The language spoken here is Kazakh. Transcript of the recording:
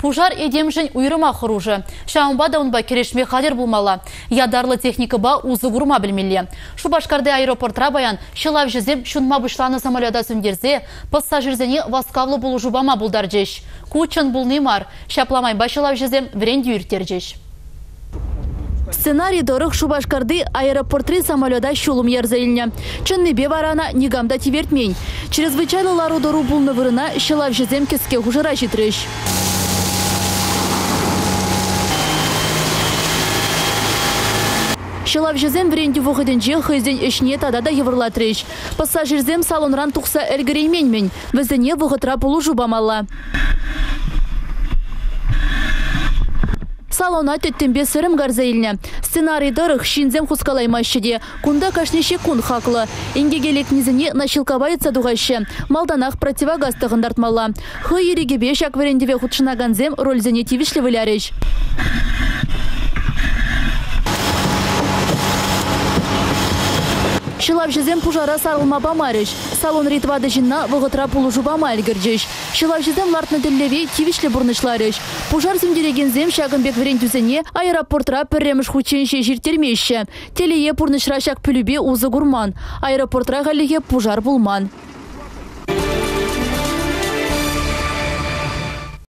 Пужар едемжін уйрыма хұружы. Шаумба да унба керешме хадер булмала. Ядарлы техника ба узы гурма білмелі. Шубашкарды аэропортра баян шылав жезем шунма бұшланы самолета сүндерзе, пассажирзене васкавлы булу жубама булдар жеш. Кучын бұл немар, шапламай башылав жезем вренді жеш. Сценарий дорых Шубашкарды аэропортри самолета шулум ярзайльня. Чыннебе варана нигамда тивертмень. Чрезвычайно лару булны вырына шылав жезем кеске хужыра житрыш. Шылав жезем вренді вұғыдынже хызден ішне тада да еврлатрыш. Пассажирзем салонран тұқса әлгірейменмен. Візіне вұғытра пулу жубамалла. Салона төттембе сырым гарзаилне. Сценарий дырых шинзем хускалаймащыде. Кунда кашнеше кун хаклы. Ингегелек низіне нашилкавайца дуғашы. Малданах противогаз тағындартмалла. Хы ерегебе шак варендеве худшынаганзем рользене тивишлі вылярыш. Шылап жезем пужара сарылма бамарыш. Салон ритвады жинна вғытра пулу жубама әлгірджеш. Шылап жезем лартны діллеве тивишлі бұрнышларыш. Пужар сүмдереген зем шагынбек верен дүзіне аэропортра пірреміш хученше жиртермеші. Телее пұрнышра шак пүлібе узы гурман. Аэропортра ғаліге пужар булман.